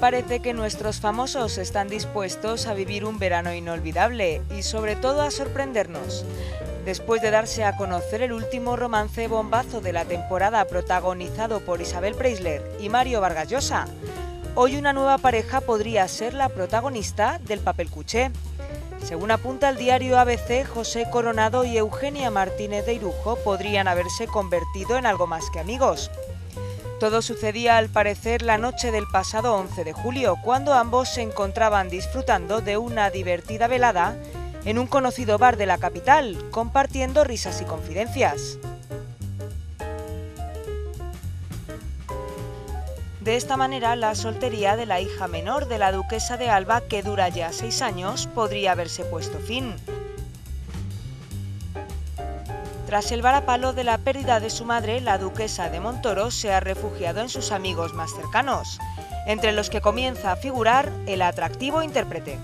Parece que nuestros famosos están dispuestos a vivir un verano inolvidable y sobre todo a sorprendernos. Después de darse a conocer el último romance bombazo de la temporada protagonizado por Isabel Preisler y Mario Vargas Llosa, hoy una nueva pareja podría ser la protagonista del papel cuché. Según apunta el diario ABC, José Coronado y Eugenia Martínez de Irujo podrían haberse convertido en algo más que amigos. Todo sucedía al parecer la noche del pasado 11 de julio, cuando ambos se encontraban disfrutando de una divertida velada en un conocido bar de la capital, compartiendo risas y confidencias. De esta manera, la soltería de la hija menor de la duquesa de Alba, que dura ya seis años, podría haberse puesto fin. Tras el varapalo de la pérdida de su madre, la duquesa de Montoro se ha refugiado en sus amigos más cercanos, entre los que comienza a figurar el atractivo intérprete.